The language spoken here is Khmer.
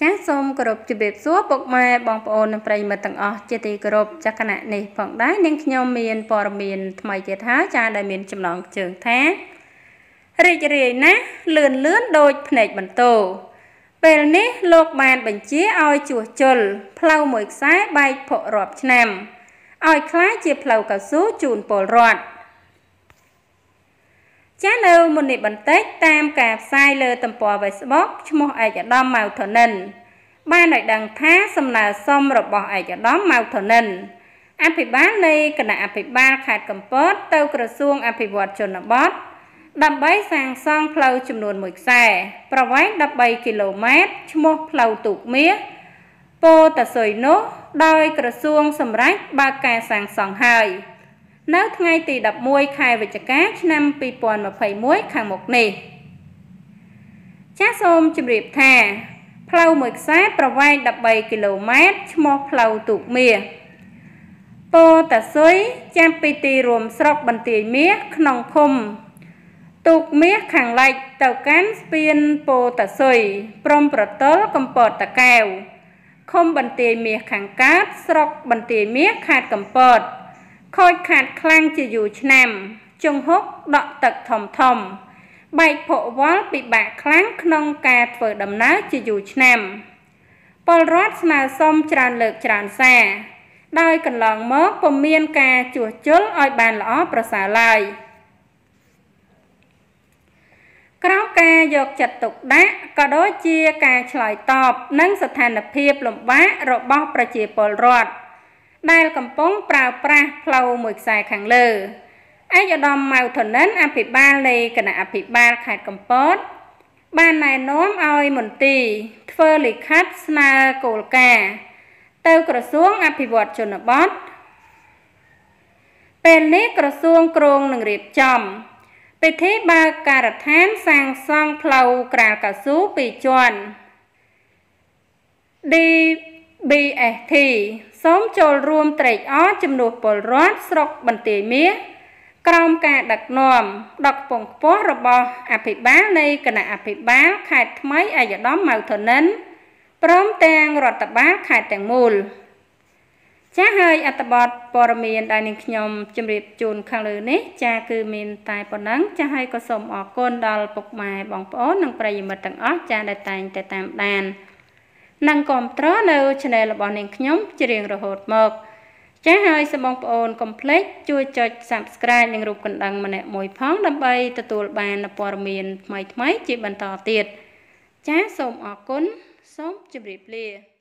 ចាសសូមគោរពជម្រាបសួរពុកម៉ែបងប្អូននិងប្រិយមិត្តទាំងអស់ជាទីគោរពចាគណៈនេះផងដែរនាងខ្ញុំមានព័ត៌មានថ្មីទៀតហើយចាដែលមានចំណងជើងថារីករាយណាស់លឿនលឿនដូចភ្នែកបន្ទោពេលនេះលោកបានបញ្ជាឲ្យជួសជុលផ្លូវមួយខ្សែបែកភក់រាប់ឆ្នាំឲ្យคล้ายជាផ្លូវកៅស៊ូជូនពលរដ្ឋ ចានៅមុននេះបន្តិចតាមការផ្សាយលើទំព័រ Facebook ឈ្មោះឯកឧត្តមម៉ៅធនិន បានឲ្យដឹងថាសំណើសុំរបស់ឯកឧត្តមម៉ៅធនិនអភិបាលនៃគណៈអភិបាលខេត្តកំពតទៅក្រសួងអភិវឌ្ឍជនបទដើម្បីសាងសង់ផ្លូវចំនួន1ខ្សែប្រវែង13គីឡូម៉ែត្រឈ្មោះផ្លូវទូកមាសពោតសុយនោះដោយក្រសួងសម្រាប់បើកការសាងសង់ហើយ នៅថ្ងៃទី11ខែវិច្ឆិកាឆ្នាំ2021ខាងមុខនេះចាសសូមជម្រាបថាផ្លូវមួយខ្សែប្រវែង13គីឡូម៉ែត្រឈ្មោះផ្លូវទូកមាសពោតាសុយចាប់ពីទីរួមស្រុកបន្ទាយមាសក្នុងឃុំទូកមាសខាងលិចទៅកាន់ស្ពានពោតាសុយព្រំប្រទល់កំពតតកែវឃុំបន្ទាយមាសខាងកើតស្រុកបន្ទាយមាសខេត្តកំពត ខូចខាតខ្លាំងជាយូរឆ្នាំចង្ហុកដក់ទឹកធំធំ បែកភក់វល់ពិបាកខ្លាំងក្នុងការធ្វើដំណើរជាយូរឆ្នាំពលរដ្ឋស្នើសុំច្រើនលើកច្រើនសារដោយកន្លងមកពុំមានការជួសជុលឲ្យបានល្អប្រសើរឡើយក្រោមការយកចិត្តទុកដាក់ក៏ដូចជាការឆ្លើយតបនឹងស្ថានភាពលំបាករបស់ប្រជាពលរដ្ឋ ដែលកំពុងប្រើប្រាស់ផ្លូវមួយខ្សែខាងលើឯកឧត្តមម៉ៅធនិនអភិបាលនៃគណៈអភិបាលខេត្តកំពត បានណែនាំឲ្យមន្ទីរធ្វើលិខិតស្នើគោលការណ៍ទៅក្រសួងអភិវឌ្ឍជនបទពេលនេះក្រសួងគ្រងនឹងរៀបចំពិធីបើកការដ្ឋានសាងសង់ផ្លូវក្រាលកៅស៊ូ2ជាន់ DBST សូមចូលរួមត្រេកអរជំនួសពលរដ្ឋស្រុកបន្ទាយមាសក្រោមការដឹកនាំដកពងខ្ពស់របស់អភិបាលនៃគណៈអភិបាលខេត្តថ្មីឯកឧត្តមម៉ៅធនិនព្រមទាំងរដ្ឋបាលខេត្តទាំងមូលចាហើយអត្ថបទព័ត៌មានដែលនាងខ្ញុំជម្រាបជូនខាងលើនេះចាគឺមានតែប៉ុណ្ណឹងចាហើយក៏សូមអរគុណដល់ពុកម៉ែបងប្អូននិងប្រិយមិត្តទាំងអស់ចាដែលតែងតែតាមដាន និងគ្រប់គ្រងនៅ Channel របស់នាងខ្ញុំជារៀងរហូតមកចាហើយសូមបងប្អូនកុំភ្លេចជួយចុច Subscribe និងរូបកណ្ដឹងម្នាក់មួយផងដើម្បីទទួលបានព័ត៌មានថ្មីៗជាបន្តទៀតចាសូមអរគុណសូមជម្រាបលា